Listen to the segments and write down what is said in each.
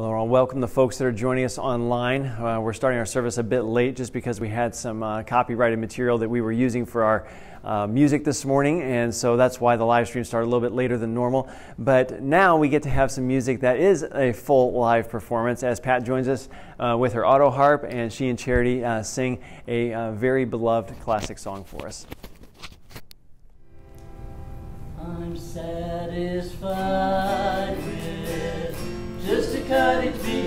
Well, I welcome the folks that are joining us online. Uh, we're starting our service a bit late just because we had some uh, copyrighted material that we were using for our uh, music this morning, and so that's why the live stream started a little bit later than normal. But now we get to have some music that is a full live performance as Pat joins us uh, with her auto harp, and she and Charity uh, sing a uh, very beloved classic song for us. I'm satisfied with just a it below,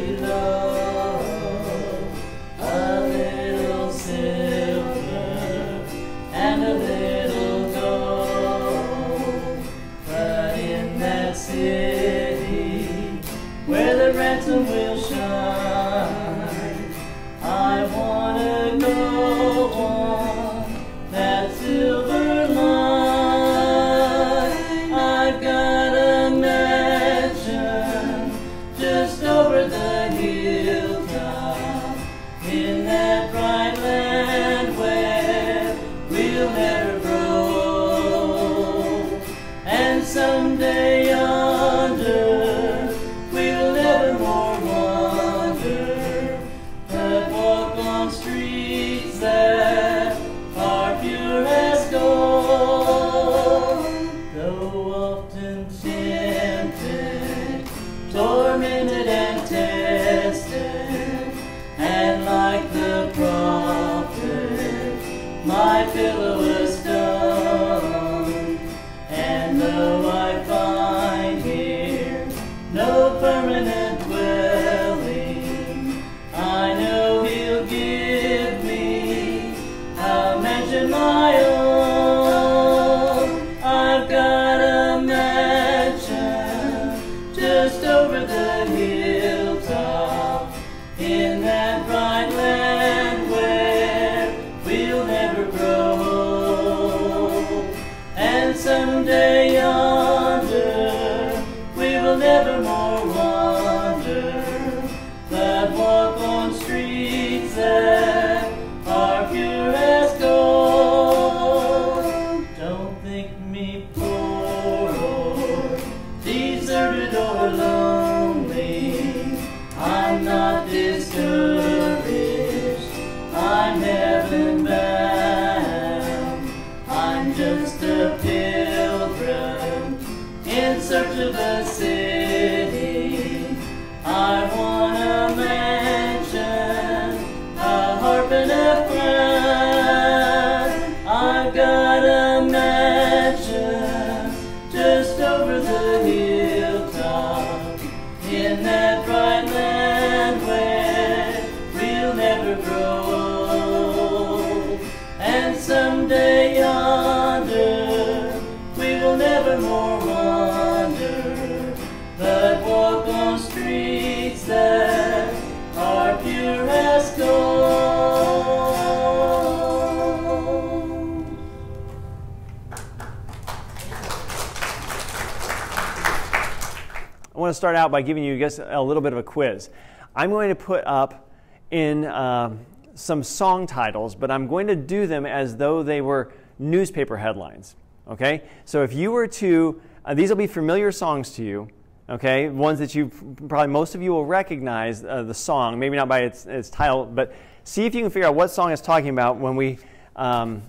want to start out by giving you guys a little bit of a quiz. I'm going to put up in um, some song titles, but I'm going to do them as though they were newspaper headlines. Okay? So if you were to, uh, these will be familiar songs to you. Okay, ones that you probably most of you will recognize uh, the song, maybe not by its, its title, but see if you can figure out what song it's talking about when we um,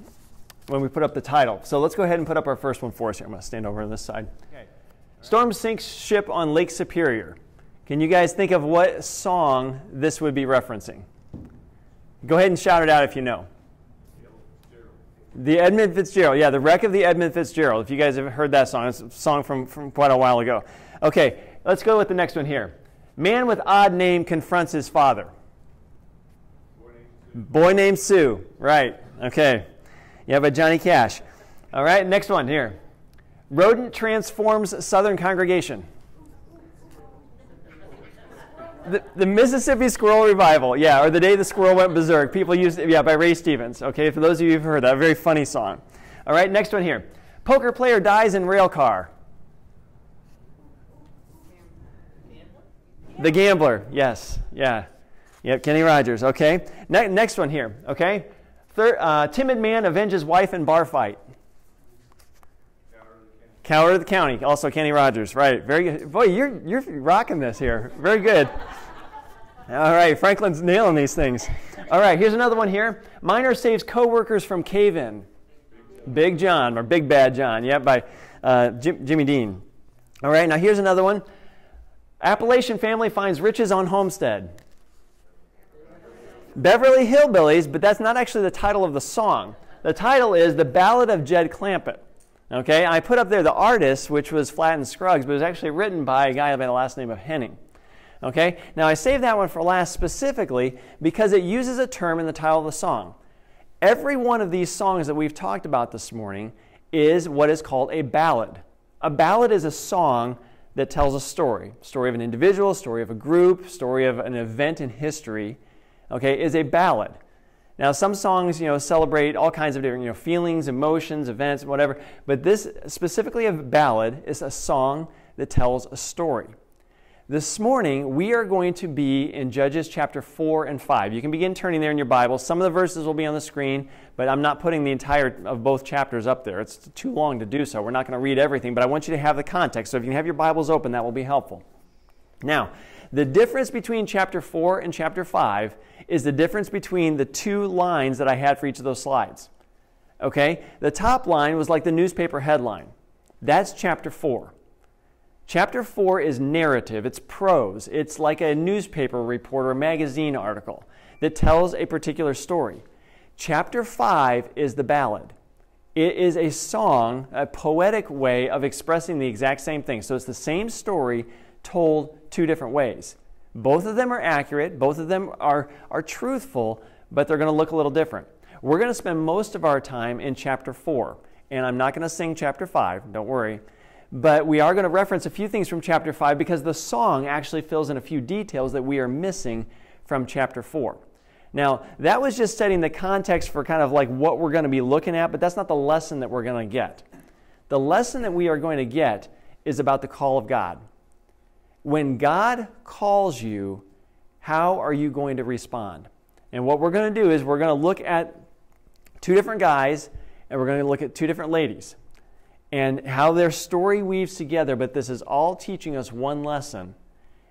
when we put up the title. So let's go ahead and put up our first one for us here. I'm going to stand over on this side. Storm sinks ship on Lake Superior. Can you guys think of what song this would be referencing? Go ahead and shout it out if you know. The Edmund Fitzgerald. Yeah, the wreck of the Edmund Fitzgerald. If you guys have heard that song, it's a song from, from quite a while ago. Okay, let's go with the next one here. Man with odd name confronts his father. Boy named Sue. Right. Okay. Yeah, by Johnny Cash. All right, next one here. Rodent transforms Southern congregation. The, the Mississippi Squirrel Revival, yeah, or the day the squirrel went berserk. People used it, yeah, by Ray Stevens. Okay, for those of you who've heard that, very funny song. All right, next one here. Poker player dies in rail car. The Gambler, yes, yeah. Yep, Kenny Rogers, okay. Ne- next one here, okay. Uh, timid man avenges wife in bar fight. Coward of the County, also Kenny Rogers. Right, very good. Boy, you're, you're rocking this here. Very good. All right, Franklin's nailing these things. All right, here's another one here. Miner saves coworkers from cave-in. Big John, or Big Bad John, yeah, by uh, Jim, Jimmy Dean. All right, now here's another one. Appalachian family finds riches on homestead. Beverly Hillbillies, but that's not actually the title of the song. The title is The Ballad of Jed Clampett. Okay, I put up there the artist, which was Flatt Scruggs, but it was actually written by a guy by the last name of Henning. Okay, now I saved that one for last specifically because it uses a term in the title of the song. Every one of these songs that we've talked about this morning is what is called a ballad. A ballad is a song that tells a story story of an individual, story of a group, story of an event in history. Okay, is a ballad. Now, some songs, you know, celebrate all kinds of different, you know, feelings, emotions, events, whatever. But this, specifically a ballad, is a song that tells a story. This morning, we are going to be in Judges chapter 4 and 5. You can begin turning there in your Bible. Some of the verses will be on the screen, but I'm not putting the entire of both chapters up there. It's too long to do so. We're not going to read everything, but I want you to have the context. So if you have your Bibles open, that will be helpful. Now, the difference between chapter 4 and chapter 5 is the difference between the two lines that I had for each of those slides. Okay? The top line was like the newspaper headline. That's chapter 4. Chapter 4 is narrative, it's prose. It's like a newspaper report or magazine article that tells a particular story. Chapter 5 is the ballad. It is a song, a poetic way of expressing the exact same thing. So it's the same story told two different ways. Both of them are accurate, both of them are, are truthful, but they're going to look a little different. We're going to spend most of our time in chapter 4, and I'm not going to sing chapter 5, don't worry. But we are going to reference a few things from chapter 5 because the song actually fills in a few details that we are missing from chapter 4. Now, that was just setting the context for kind of like what we're going to be looking at, but that's not the lesson that we're going to get. The lesson that we are going to get is about the call of God. When God calls you, how are you going to respond? And what we're going to do is we're going to look at two different guys and we're going to look at two different ladies and how their story weaves together, but this is all teaching us one lesson,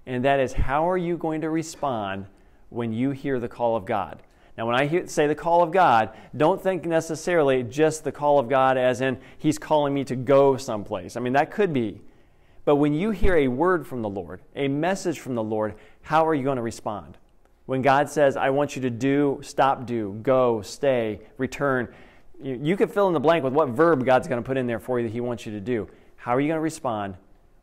and that is how are you going to respond when you hear the call of God? Now, when I hear, say the call of God, don't think necessarily just the call of God as in He's calling me to go someplace. I mean, that could be. But when you hear a word from the Lord, a message from the Lord, how are you going to respond? When God says, I want you to do, stop, do, go, stay, return, you, you could fill in the blank with what verb God's going to put in there for you that He wants you to do. How are you going to respond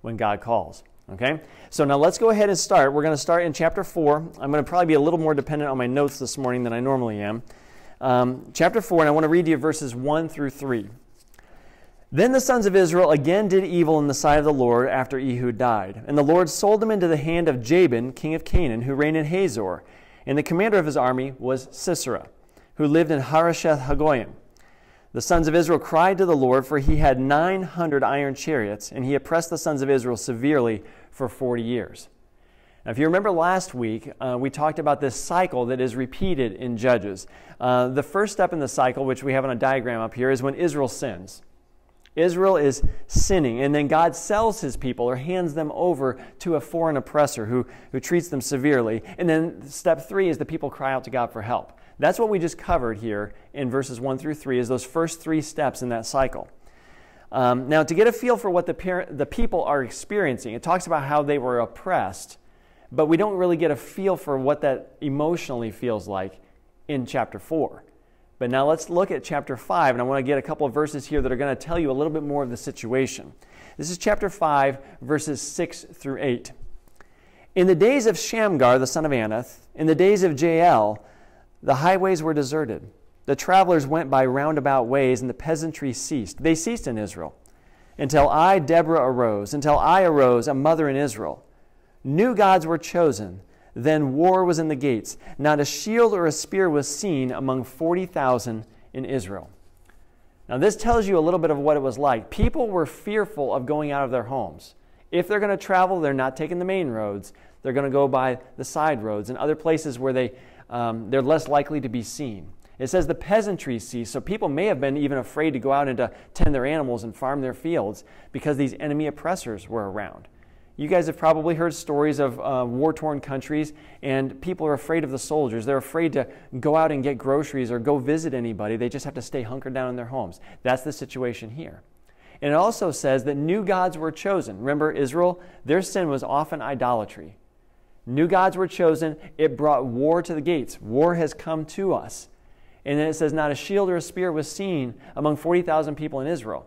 when God calls? Okay? So now let's go ahead and start. We're going to start in chapter 4. I'm going to probably be a little more dependent on my notes this morning than I normally am. Um, chapter 4, and I want to read you verses 1 through 3. Then the sons of Israel again did evil in the sight of the Lord after Ehud died. And the Lord sold them into the hand of Jabin, king of Canaan, who reigned in Hazor. And the commander of his army was Sisera, who lived in Harosheth Hagoyim. The sons of Israel cried to the Lord, for he had 900 iron chariots, and he oppressed the sons of Israel severely for 40 years. Now, if you remember last week, uh, we talked about this cycle that is repeated in Judges. Uh, the first step in the cycle, which we have on a diagram up here, is when Israel sins. Israel is sinning, and then God sells his people or hands them over to a foreign oppressor who, who treats them severely. And then step three is the people cry out to God for help. That's what we just covered here in verses 1 through 3, is those first three steps in that cycle. Um, now, to get a feel for what the, par- the people are experiencing, it talks about how they were oppressed, but we don't really get a feel for what that emotionally feels like in chapter 4. But now let's look at chapter 5, and I want to get a couple of verses here that are going to tell you a little bit more of the situation. This is chapter 5, verses 6 through 8. In the days of Shamgar, the son of Anath, in the days of Jael, the highways were deserted. The travelers went by roundabout ways, and the peasantry ceased. They ceased in Israel until I, Deborah, arose, until I arose, a mother in Israel. New gods were chosen. Then war was in the gates. Not a shield or a spear was seen among 40,000 in Israel. Now, this tells you a little bit of what it was like. People were fearful of going out of their homes. If they're going to travel, they're not taking the main roads. They're going to go by the side roads and other places where they um, they're less likely to be seen. It says the peasantry ceased. So people may have been even afraid to go out and to tend their animals and farm their fields because these enemy oppressors were around. You guys have probably heard stories of uh, war torn countries, and people are afraid of the soldiers. They're afraid to go out and get groceries or go visit anybody. They just have to stay hunkered down in their homes. That's the situation here. And it also says that new gods were chosen. Remember, Israel, their sin was often idolatry. New gods were chosen. It brought war to the gates. War has come to us. And then it says, Not a shield or a spear was seen among 40,000 people in Israel.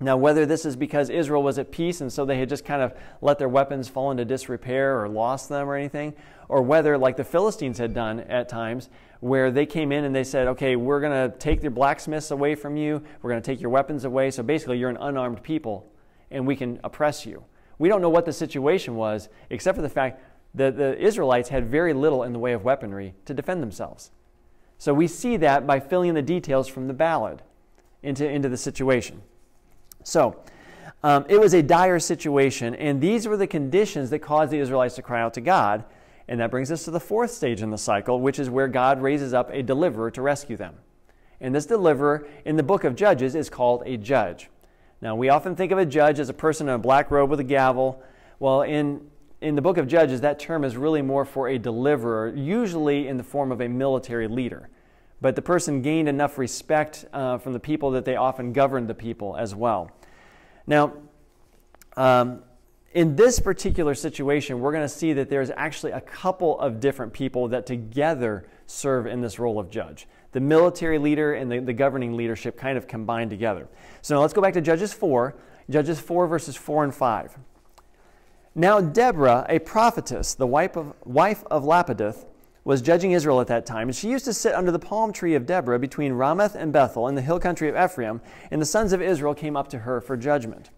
Now, whether this is because Israel was at peace and so they had just kind of let their weapons fall into disrepair or lost them or anything, or whether, like the Philistines had done at times, where they came in and they said, okay, we're going to take your blacksmiths away from you, we're going to take your weapons away, so basically you're an unarmed people and we can oppress you. We don't know what the situation was, except for the fact that the Israelites had very little in the way of weaponry to defend themselves. So we see that by filling in the details from the ballad into, into the situation. So, um, it was a dire situation, and these were the conditions that caused the Israelites to cry out to God. And that brings us to the fourth stage in the cycle, which is where God raises up a deliverer to rescue them. And this deliverer in the book of Judges is called a judge. Now, we often think of a judge as a person in a black robe with a gavel. Well, in, in the book of Judges, that term is really more for a deliverer, usually in the form of a military leader but the person gained enough respect uh, from the people that they often governed the people as well. Now, um, in this particular situation, we're going to see that there's actually a couple of different people that together serve in this role of judge. The military leader and the, the governing leadership kind of combine together. So now let's go back to Judges 4, Judges 4, verses 4 and 5. Now, Deborah, a prophetess, the wife of, wife of Lapidoth, was judging Israel at that time, and she used to sit under the palm tree of Deborah between Ramath and Bethel in the hill country of Ephraim, and the sons of Israel came up to her for judgment.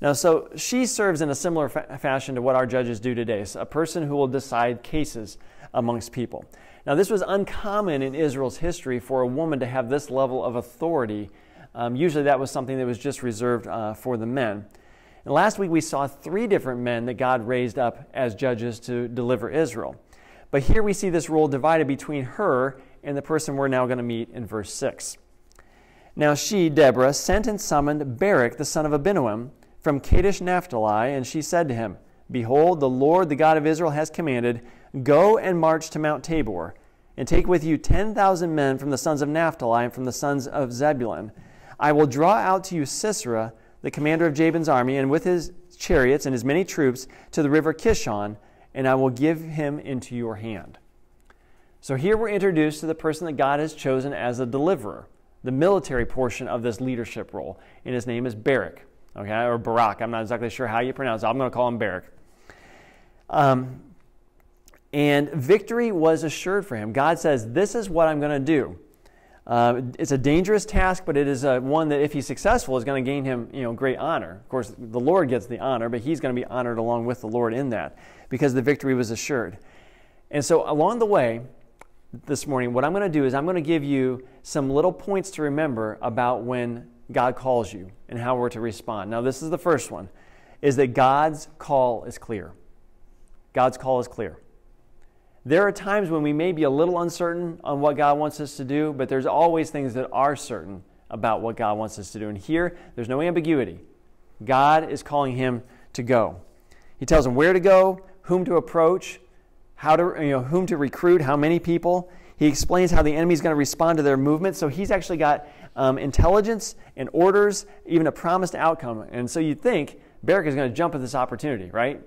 Now, so she serves in a similar fa- fashion to what our judges do today, so a person who will decide cases amongst people. Now, this was uncommon in Israel's history for a woman to have this level of authority. Um, usually, that was something that was just reserved uh, for the men. And last week, we saw three different men that God raised up as judges to deliver Israel. But here we see this role divided between her and the person we're now going to meet in verse 6. Now she, Deborah, sent and summoned Barak, the son of Abinoam, from Kadesh Naphtali, and she said to him, Behold, the Lord, the God of Israel, has commanded, Go and march to Mount Tabor, and take with you 10,000 men from the sons of Naphtali and from the sons of Zebulun. I will draw out to you Sisera, the commander of Jabin's army, and with his chariots and his many troops, to the river Kishon, and I will give him into your hand. So here we're introduced to the person that God has chosen as a deliverer, the military portion of this leadership role, and his name is Barak, okay, or Barak. I'm not exactly sure how you pronounce it. I'm going to call him Barak. Um, and victory was assured for him. God says, This is what I'm going to do. Uh, it's a dangerous task, but it is a, one that, if he's successful, is going to gain him you know, great honor. Of course, the Lord gets the honor, but he's going to be honored along with the Lord in that because the victory was assured. And so, along the way, this morning, what I'm going to do is I'm going to give you some little points to remember about when God calls you and how we're to respond. Now, this is the first one is that God's call is clear. God's call is clear. There are times when we may be a little uncertain on what God wants us to do, but there's always things that are certain about what God wants us to do. And here, there's no ambiguity. God is calling him to go. He tells him where to go, whom to approach, how to, you know, whom to recruit, how many people. He explains how the enemy is going to respond to their movement. So he's actually got um, intelligence and orders, even a promised outcome. And so you'd think Barak is going to jump at this opportunity, right?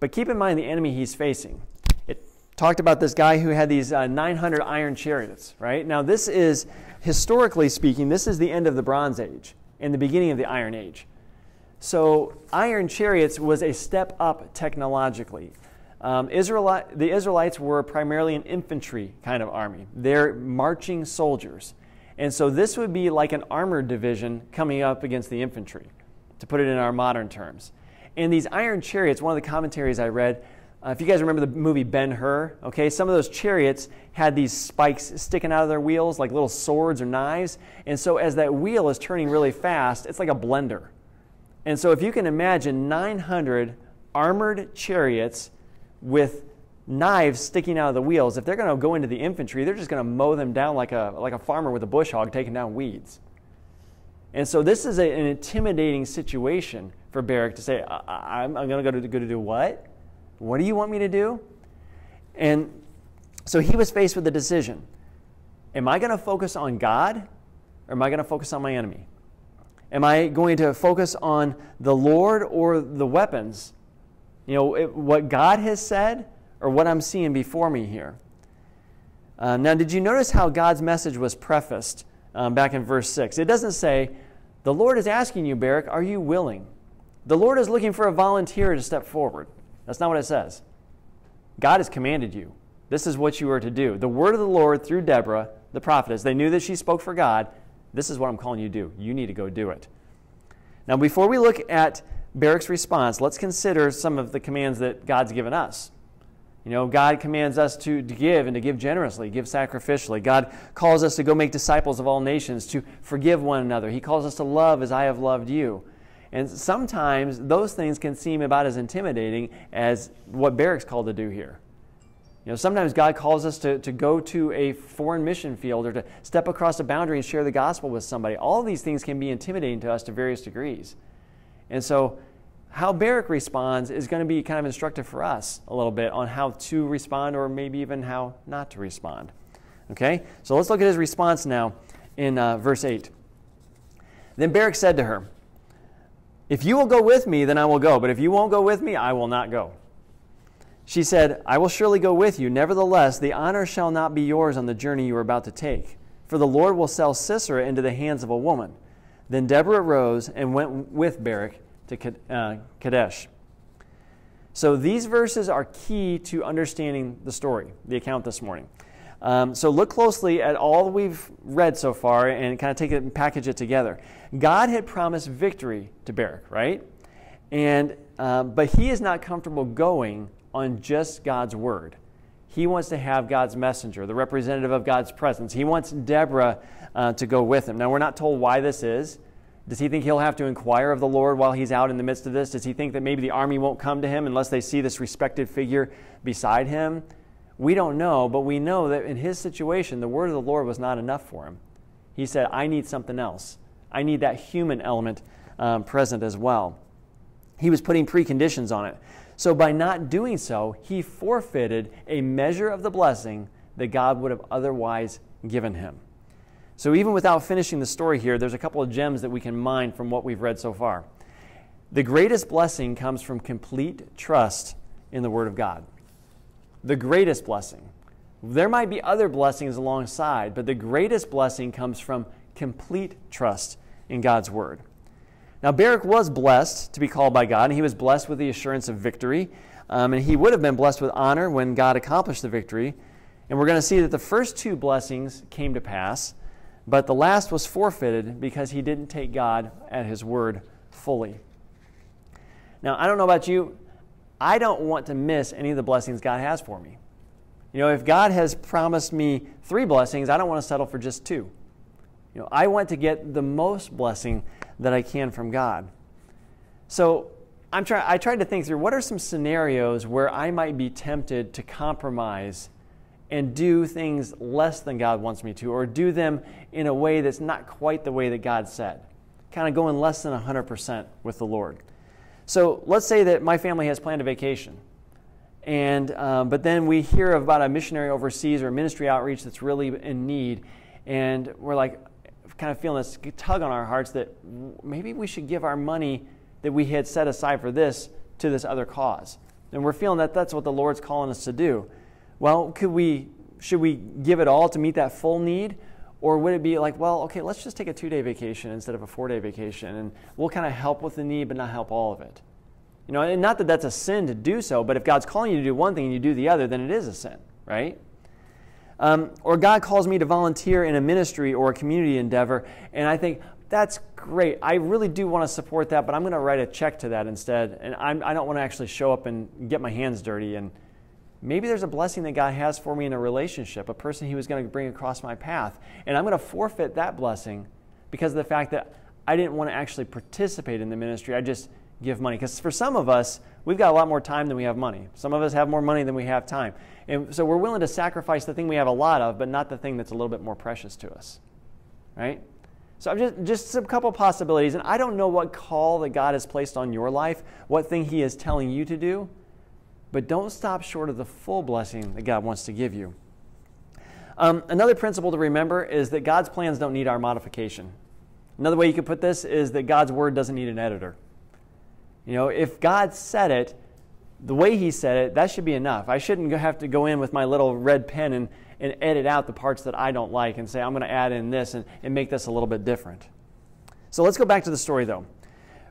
But keep in mind the enemy he's facing It talked about this guy who had these uh, 900 iron chariots, right? Now, this is, historically speaking, this is the end of the Bronze Age and the beginning of the Iron Age. So, iron chariots was a step up technologically. Um, the Israelites were primarily an infantry kind of army, they're marching soldiers. And so, this would be like an armored division coming up against the infantry, to put it in our modern terms. And these iron chariots, one of the commentaries I read, uh, if you guys remember the movie Ben Hur, okay, some of those chariots had these spikes sticking out of their wheels like little swords or knives. And so as that wheel is turning really fast, it's like a blender. And so if you can imagine 900 armored chariots with knives sticking out of the wheels, if they're going to go into the infantry, they're just going to mow them down like a, like a farmer with a bush hog taking down weeds. And so this is a, an intimidating situation for Barak to say, I, am going to go to go to do what? What do you want me to do? And so he was faced with a decision. Am I going to focus on God or am I going to focus on my enemy? Am I going to focus on the Lord or the weapons? You know, it, what God has said or what I'm seeing before me here? Uh, now, did you notice how God's message was prefaced um, back in verse 6? It doesn't say, The Lord is asking you, Barak, are you willing? The Lord is looking for a volunteer to step forward. That's not what it says. God has commanded you. This is what you are to do. The word of the Lord through Deborah, the prophetess, they knew that she spoke for God. This is what I'm calling you to do. You need to go do it. Now, before we look at Barak's response, let's consider some of the commands that God's given us. You know, God commands us to, to give and to give generously, give sacrificially. God calls us to go make disciples of all nations, to forgive one another. He calls us to love as I have loved you. And sometimes those things can seem about as intimidating as what Barak's called to do here. You know, sometimes God calls us to, to go to a foreign mission field or to step across a boundary and share the gospel with somebody. All these things can be intimidating to us to various degrees. And so how Barak responds is going to be kind of instructive for us a little bit on how to respond or maybe even how not to respond. Okay? So let's look at his response now in uh, verse 8. Then Barak said to her, If you will go with me, then I will go, but if you won't go with me, I will not go. She said, I will surely go with you. Nevertheless, the honor shall not be yours on the journey you are about to take, for the Lord will sell Sisera into the hands of a woman. Then Deborah rose and went with Barak to uh, Kadesh. So these verses are key to understanding the story, the account this morning. Um, so look closely at all we've read so far and kind of take it and package it together. God had promised victory to Barak, right? And uh, but he is not comfortable going on just God's word. He wants to have God's messenger, the representative of God's presence. He wants Deborah uh, to go with him. Now we're not told why this is. Does he think he'll have to inquire of the Lord while he's out in the midst of this? Does he think that maybe the army won't come to him unless they see this respected figure beside him? We don't know, but we know that in his situation, the word of the Lord was not enough for him. He said, I need something else. I need that human element um, present as well. He was putting preconditions on it. So by not doing so, he forfeited a measure of the blessing that God would have otherwise given him. So, even without finishing the story here, there's a couple of gems that we can mine from what we've read so far. The greatest blessing comes from complete trust in the Word of God. The greatest blessing. There might be other blessings alongside, but the greatest blessing comes from complete trust in God's Word. Now, Barak was blessed to be called by God, and he was blessed with the assurance of victory. Um, and he would have been blessed with honor when God accomplished the victory. And we're going to see that the first two blessings came to pass. But the last was forfeited because he didn't take God at his word fully. Now, I don't know about you. I don't want to miss any of the blessings God has for me. You know, if God has promised me three blessings, I don't want to settle for just two. You know, I want to get the most blessing that I can from God. So I'm try- I tried to think through what are some scenarios where I might be tempted to compromise and do things less than God wants me to, or do them in a way that's not quite the way that God said. Kind of going less than 100% with the Lord. So let's say that my family has planned a vacation. And, um, but then we hear about a missionary overseas or a ministry outreach that's really in need. And we're like, kind of feeling this tug on our hearts that maybe we should give our money that we had set aside for this to this other cause. And we're feeling that that's what the Lord's calling us to do. Well, could we, should we give it all to meet that full need? Or would it be like, well, okay, let's just take a two day vacation instead of a four day vacation and we'll kind of help with the need but not help all of it? You know, and not that that's a sin to do so, but if God's calling you to do one thing and you do the other, then it is a sin, right? Um, or God calls me to volunteer in a ministry or a community endeavor, and I think, that's great. I really do want to support that, but I'm going to write a check to that instead. And I'm, I do not want to actually show up and get my hands dirty and Maybe there's a blessing that God has for me in a relationship, a person He was going to bring across my path. And I'm going to forfeit that blessing because of the fact that I didn't want to actually participate in the ministry. I just give money. Because for some of us, We've got a lot more time than we have money. Some of us have more money than we have time. And so we're willing to sacrifice the thing we have a lot of, but not the thing that's a little bit more precious to us. Right? So I'm just just a couple possibilities, and I don't know what call that God has placed on your life, what thing He is telling you to do, but don't stop short of the full blessing that God wants to give you. Um, another principle to remember is that God's plans don't need our modification. Another way you could put this is that God's word doesn't need an editor. You know, if God said it the way He said it, that should be enough. I shouldn't have to go in with my little red pen and, and edit out the parts that I don't like and say, I'm going to add in this and, and make this a little bit different. So let's go back to the story, though.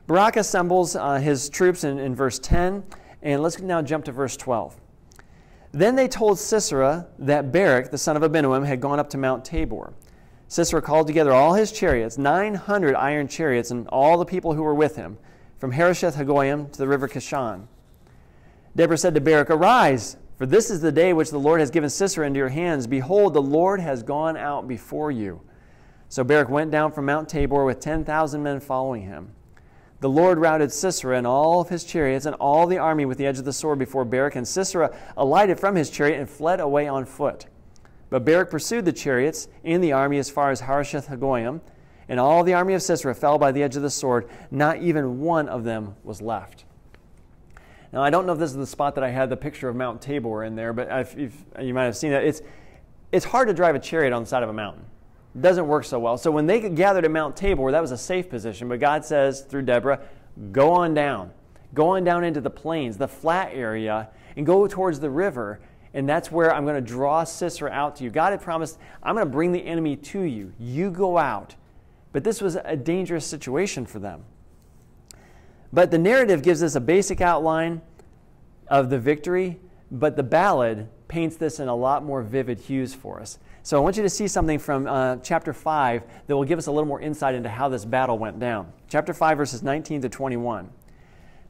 Barak assembles uh, his troops in, in verse 10, and let's now jump to verse 12. Then they told Sisera that Barak, the son of Abinoam, had gone up to Mount Tabor. Sisera called together all his chariots, 900 iron chariots, and all the people who were with him, from Harosheth Hagoyim to the river Kishon. Deborah said to Barak, Arise, for this is the day which the Lord has given Sisera into your hands. Behold, the Lord has gone out before you. So Barak went down from Mount Tabor with 10,000 men following him. The Lord routed Sisera and all of his chariots and all the army with the edge of the sword before Barak, and Sisera alighted from his chariot and fled away on foot. But Barak pursued the chariots and the army as far as Harosheth Hagoyim, and all the army of Sisera fell by the edge of the sword. Not even one of them was left. Now, I don't know if this is the spot that I had the picture of Mount Tabor in there, but if, if you might have seen that. It's, it's hard to drive a chariot on the side of a mountain It doesn't work so well. So when they gathered at Mount Tabor, that was a safe position. But God says through Deborah, go on down. Go on down into the plains, the flat area, and go towards the river. And that's where I'm going to draw Sisera out to you. God had promised, I'm going to bring the enemy to you. You go out. But this was a dangerous situation for them. But the narrative gives us a basic outline of the victory, but the ballad paints this in a lot more vivid hues for us. So I want you to see something from uh, chapter 5 that will give us a little more insight into how this battle went down. Chapter 5, verses 19 to 21.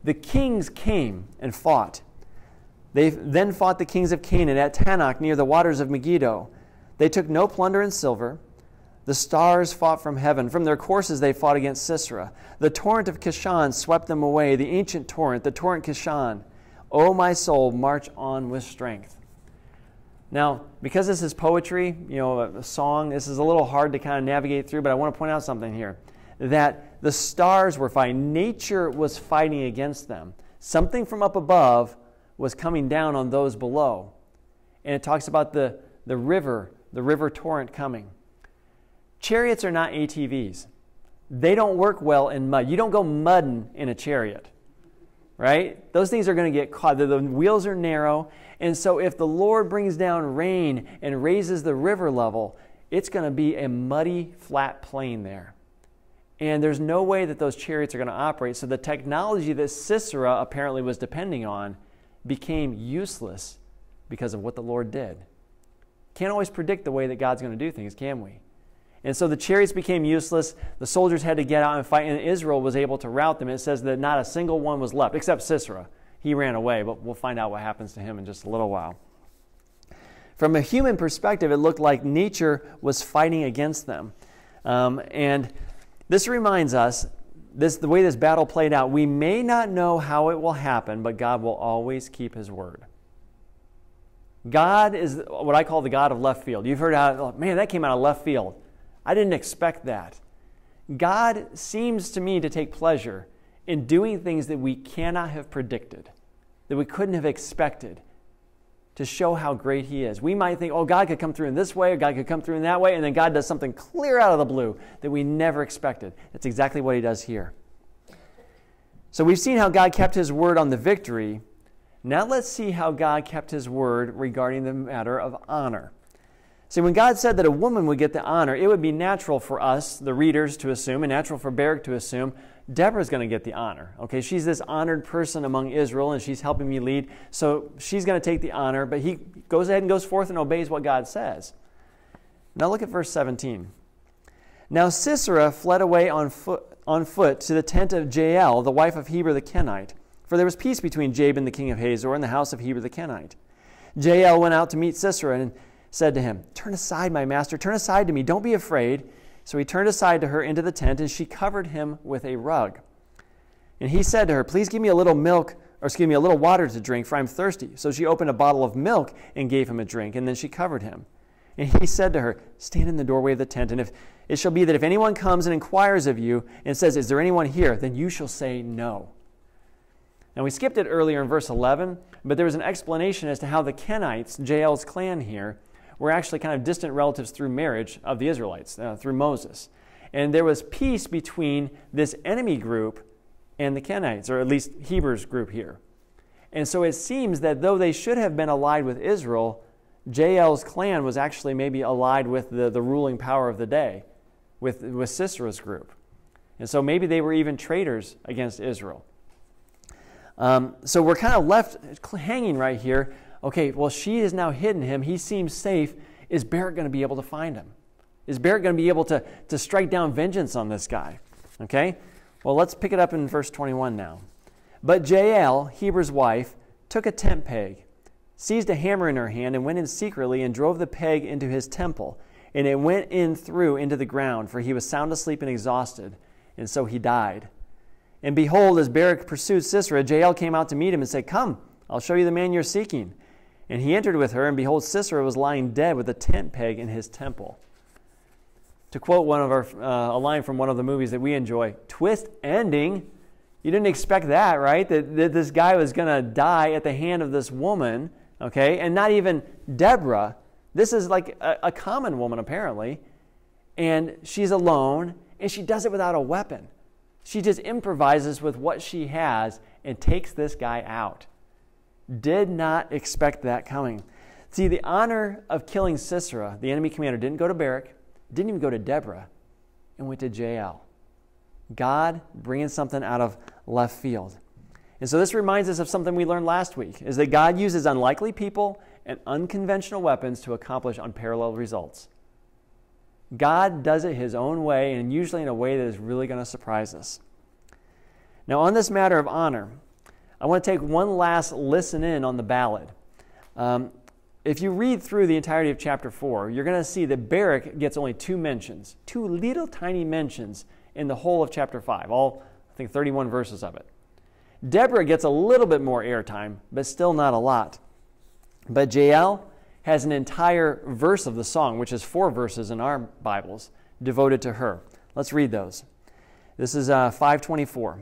The kings came and fought. They then fought the kings of Canaan at Taanach near the waters of Megiddo. They took no plunder and silver. The stars fought from heaven. From their courses they fought against Sisera. The torrent of Kishon swept them away, the ancient torrent, the torrent Kishon. O my soul, march on with strength. Now, because this is poetry, you know, a song, this is a little hard to kind of navigate through, but I want to point out something here that the stars were fighting, nature was fighting against them. Something from up above was coming down on those below. And it talks about the, the river, the river torrent coming. Chariots are not ATVs. They don't work well in mud. You don't go mudding in a chariot, right? Those things are going to get caught. The, wheels are narrow, and so, if the Lord brings down rain and raises the river level, it's going to be a muddy, flat plain there. And there's no way that those chariots are going to operate. So, the technology that Sisera apparently was depending on became useless because of what the Lord did. Can't always predict the way that God's going to do things, can we? And so the chariots became useless. The soldiers had to get out and fight, and Israel was able to rout them. It says that not a single one was left, except Sisera he ran away, but we'll find out what happens to him in just a little while. From a human perspective, it looked like nature was fighting against them. Um, and this reminds us this, the way this battle played out, we may not know how it will happen, but God will always keep his word. God is what I call the God of left field. You've heard how, man, that came out of left field. I didn't expect that. God seems to me to take pleasure in doing things that we cannot have predicted, that we couldn't have expected to show how great He is. We might think, oh, God could come through in this way, or God could come through in that way, and then God does something clear out of the blue that we never expected. That's exactly what He does here. So we've seen how God kept His word on the victory. Now let's see how God kept His word regarding the matter of honor. See, when God said that a woman would get the honor, it would be natural for us, the readers, to assume, and natural for Barak to assume, Deborah's going to get the honor. Okay, she's this honored person among Israel and she's helping me lead. So she's going to take the honor, but he goes ahead and goes forth and obeys what God says. Now look at verse 17. Now Sisera fled away on foot, on foot to the tent of Jael, the wife of Heber the Kenite, for there was peace between Jabin the king of Hazor and the house of Heber the Kenite. Jael went out to meet Sisera and said to him, Turn aside, my master, turn aside to me, don't be afraid. So he turned aside to her into the tent, and she covered him with a rug. And he said to her, Please give me a little milk or excuse me, a little water to drink, for I'm thirsty. So she opened a bottle of milk and gave him a drink, and then she covered him. And he said to her, Stand in the doorway of the tent, and if it shall be that if anyone comes and inquires of you and says, Is there anyone here? then you shall say no. Now we skipped it earlier in verse 11, but there was an explanation as to how the Kenites, Jael's clan here, were actually kind of distant relatives through marriage of the Israelites, uh, through Moses. And there was peace between this enemy group and the Kenites, or at least Heber's group here. And so it seems that though they should have been allied with Israel, Jael's clan was actually maybe allied with the, the ruling power of the day, with, with Sisera's group. And so maybe they were even traitors against Israel. Um, so we're kind of left hanging right here. Okay, well, she has now hidden him. He seems safe. Is Barak going to be able to find him? Is Barak going to be able to, to strike down vengeance on this guy? Okay, well, let's pick it up in verse 21 now. But Jael, Heber's wife, took a tent peg, seized a hammer in her hand, and went in secretly and drove the peg into his temple. And it went in through into the ground, for he was sound asleep and exhausted, and so he died. And behold, as Barak pursued Sisera, Jael came out to meet him and said, Come, I'll show you the man you're seeking. And he entered with her, and behold, Sisera was lying dead with a tent peg in his temple. To quote one of our, uh, a line from one of the movies that we enjoy, twist ending. You didn't expect that, right? That, that this guy was going to die at the hand of this woman, okay? And not even Deborah. This is like a, a common woman, apparently. And she's alone, and she does it without a weapon. She just improvises with what she has and takes this guy out. Did not expect that coming. See, the honor of killing Sisera, the enemy commander, didn't go to Barak, didn't even go to Deborah, and went to Jael. God bringing something out of left field. And so this reminds us of something we learned last week is that God uses unlikely people and unconventional weapons to accomplish unparalleled results. God does it his own way, and usually in a way that is really going to surprise us. Now, on this matter of honor, I want to take one last listen in on the ballad. Um, if you read through the entirety of chapter 4, you're going to see that Barak gets only two mentions, two little tiny mentions in the whole of chapter 5, all, I think, 31 verses of it. Deborah gets a little bit more airtime, but still not a lot. But Jael has an entire verse of the song, which is four verses in our Bibles, devoted to her. Let's read those. This is uh, 524.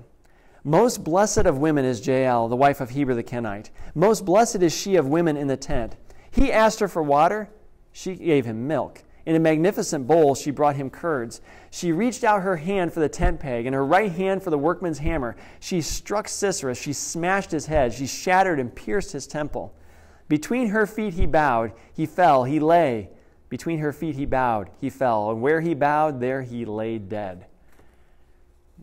Most blessed of women is Jael, the wife of Heber the Kenite. Most blessed is she of women in the tent. He asked her for water, she gave him milk. In a magnificent bowl, she brought him curds. She reached out her hand for the tent peg and her right hand for the workman's hammer. She struck Sisera. She smashed his head. She shattered and pierced his temple. Between her feet he bowed, he fell, he lay. Between her feet he bowed, he fell. And where he bowed, there he lay dead.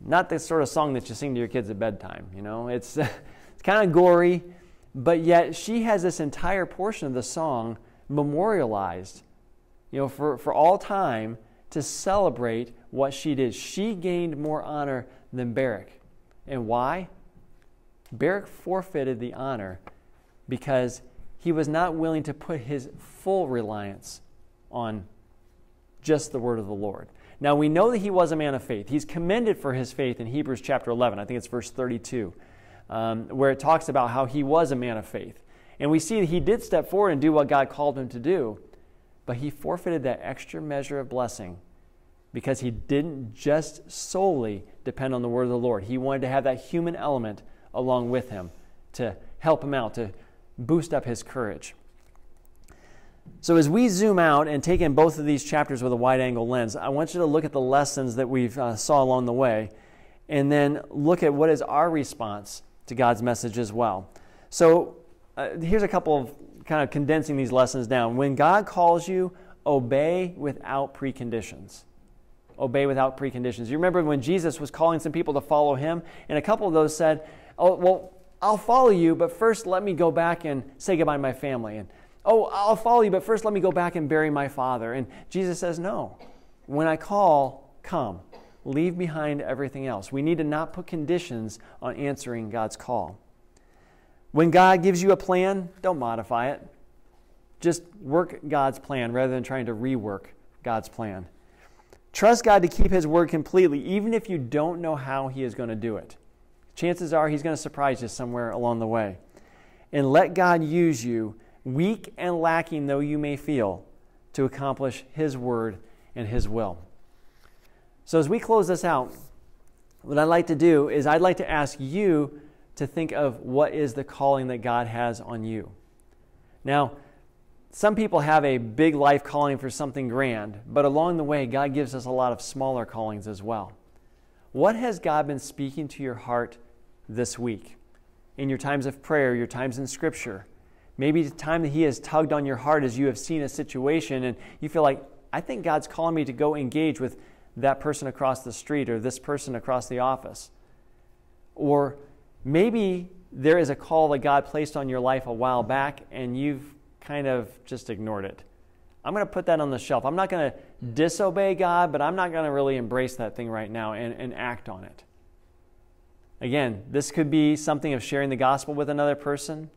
Not the sort of song that you sing to your kids at bedtime, you know? It's, it's kind of gory, but yet she has this entire portion of the song memorialized, you know, for, for all time to celebrate what she did. She gained more honor than Barak. And why? Barak forfeited the honor because he was not willing to put his full reliance on just the word of the Lord. Now, we know that he was a man of faith. He's commended for his faith in Hebrews chapter 11. I think it's verse 32, um, where it talks about how he was a man of faith. And we see that he did step forward and do what God called him to do, but he forfeited that extra measure of blessing because he didn't just solely depend on the word of the Lord. He wanted to have that human element along with him to help him out, to boost up his courage. So, as we zoom out and take in both of these chapters with a wide angle lens, I want you to look at the lessons that we've uh, saw along the way and then look at what is our response to God's message as well. So, uh, here's a couple of kind of condensing these lessons down. When God calls you, obey without preconditions. Obey without preconditions. You remember when Jesus was calling some people to follow him, and a couple of those said, Oh, well, I'll follow you, but first let me go back and say goodbye to my family. And, oh, I'll follow you, but first let me go back and bury my father. And Jesus says, no. When I call, come. Leave behind everything else. We need to not put conditions on answering God's call. When God gives you a plan, don't modify it. Just work God's plan rather than trying to rework God's plan. Trust God to keep His word completely, even if you don't know how He is going to do it. chances are He's going to surprise you somewhere along the way. And let God use you, weak and lacking though you may feel, to accomplish His word and His will. So, as we close this out, what I'd like to do is I'd like to ask you to think of what is the calling that God has on you. Now, some people have a big life calling for something grand, but along the way, God gives us a lot of smaller callings as well. What has God been speaking to your heart this week? In your times of prayer, your times in Scripture? Maybe the time that He has tugged on your heart as you have seen a situation and you feel like, I think God's calling me to go engage with that person across the street or this person across the office. Or maybe there is a call that God placed on your life a while back and you've kind of just ignored it. I'm going to put that on the shelf. I'm not going to disobey God, but I'm not going to really embrace that thing right now and, and act on it. Again, this could be something of sharing the gospel with another person,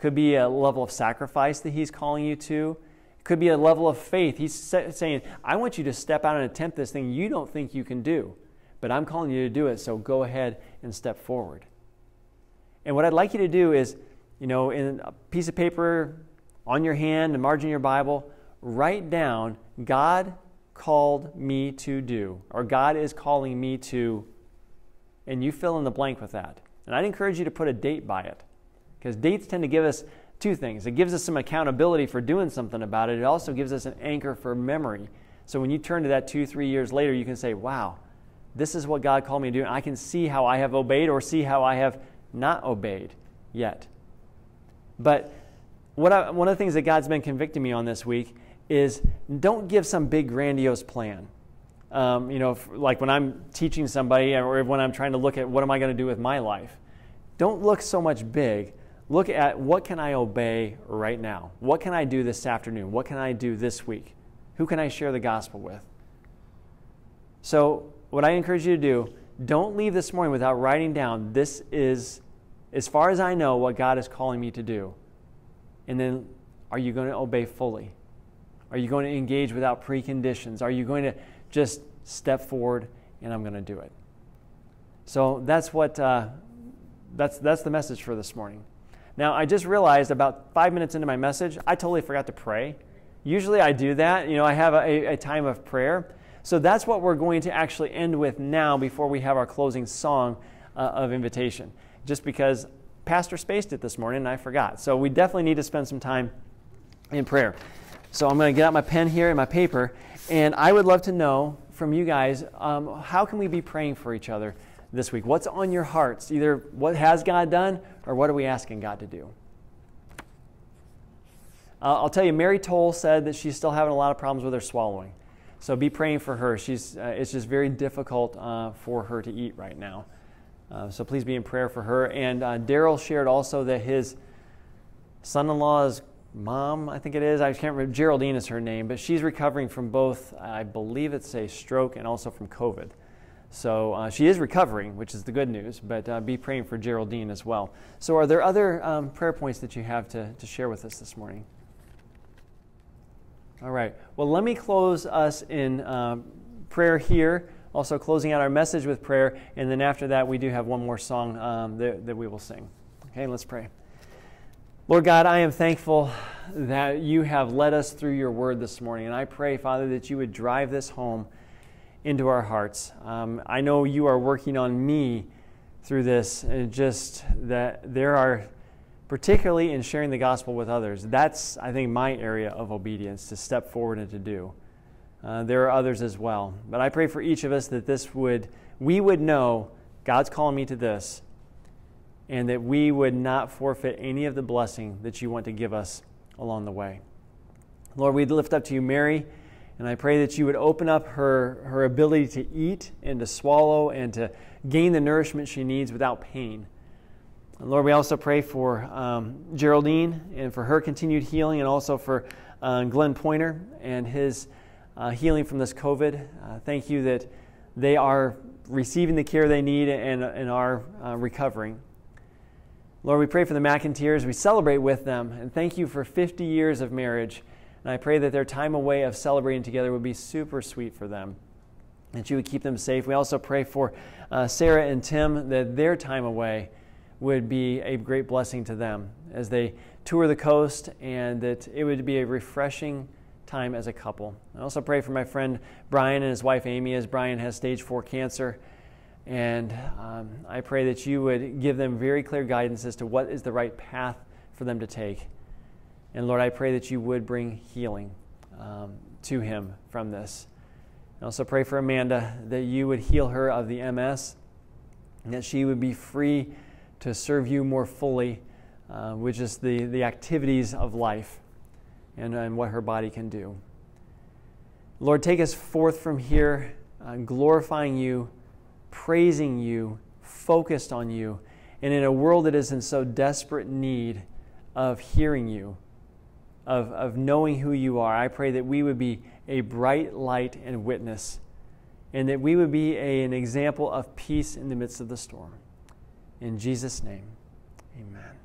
could be a level of sacrifice that He's calling you to. It could be a level of faith. He's saying, I want you to step out and attempt this thing you don't think you can do, but I'm calling you to do it, so go ahead and step forward. And what I'd like you to do is, you know, in a piece of paper on your hand, and margin of your Bible, write down, God called me to do, or God is calling me to, and you fill in the blank with that. And I'd encourage you to put a date by it, because dates tend to give us two things. It gives us some accountability for doing something about it, it also gives us an anchor for memory. So when you turn to that two, three years later, you can say, wow, this is what God called me to do. And I can see how I have obeyed or see how I have not obeyed yet. But what I, one of the things that God's been convicting me on this week is don't give some big grandiose plan. Um, you know, like when I'm teaching somebody or when I'm trying to look at what am I going to do with my life, don't look so much big. Look at what can I obey right now? What can I do this afternoon? What can I do this week? Who can I share the gospel with? So, what I encourage you to do don't leave this morning without writing down this is, as far as I know, what God is calling me to do. And then, are you going to obey fully? Are you going to engage without preconditions? Are you going to just step forward and I'm going to do it? So that's what uh, that's that's the message for this morning. Now I just realized about five minutes into my message, I totally forgot to pray. Usually I do that. You know, I have a, a time of prayer. So that's what we're going to actually end with now before we have our closing song uh, of invitation. Just because Pastor spaced it this morning and I forgot. So we definitely need to spend some time in prayer. So I'm going to get out my pen here and my paper, and I would love to know from you guys um, how can we be praying for each other this week? What's on your hearts? Either what has God done or what are we asking God to do? Uh, I'll tell you, Mary Toll said that she's still having a lot of problems with her swallowing. So be praying for her. She's, uh, it's just very difficult uh, for her to eat right now. Uh, so please be in prayer for her. And uh, Daryl shared also that his son in law's mom, I think it is, I can't remember, Geraldine is her name, but she's recovering from both, I believe it's a stroke and also from COVID. So uh, she is recovering, which is the good news, but uh, be praying for Geraldine as well. So, are there other um, prayer points that you have to, to share with us this morning? All right. Well, let me close us in um, prayer here, also closing out our message with prayer, and then after that, we do have one more song um, that, that we will sing. Okay, let's pray. Lord God, I am thankful that you have led us through your word this morning, and I pray, Father, that you would drive this home into our hearts. Um, I know you are working on me through this, and just that there are particularly in sharing the gospel with others. That's, I think, my area of obedience to step forward and to do. Uh, there are others as well. But I pray for each of us that this would, we would know God's calling me to this, and that we would not forfeit any of the blessing that you want to give us along the way. Lord, we lift up to you Mary, and I pray that you would open up her, her ability to eat and to swallow and to gain the nourishment she needs without pain. And Lord, we also pray for um, Geraldine and for her continued healing, and also for uh, Glenn Pointer and his uh, healing from this COVID. Uh, thank you that they are receiving the care they need and, and are uh, recovering. Lord, we pray for the McIntyres. We celebrate with them, and thank you for 50 years of marriage. And I pray that their time away of celebrating together would be super sweet for them. that you would keep them safe. We also pray for uh, Sarah and Tim that their time away would be a great blessing to them as they tour the coast and that it would be a refreshing time as a couple. I also pray for my friend Brian and his wife Amy as Brian has stage four cancer. And um, I pray that you would give them very clear guidance as to what is the right path for them to take. And Lord, I pray that you would bring healing um, to him from this. I also pray for Amanda that you would heal her of the MS and that she would be free to serve you more fully, uh, which is the, the activities of life and, and what her body can do. Lord, take us forth from here, uh, glorifying you, praising you, focused on you, and in a world that is in so desperate need of hearing you, of, of knowing who you are, I pray that we would be a bright light and witness, and that we would be a, an example of peace in the midst of the storm. In Jesus' name, amen.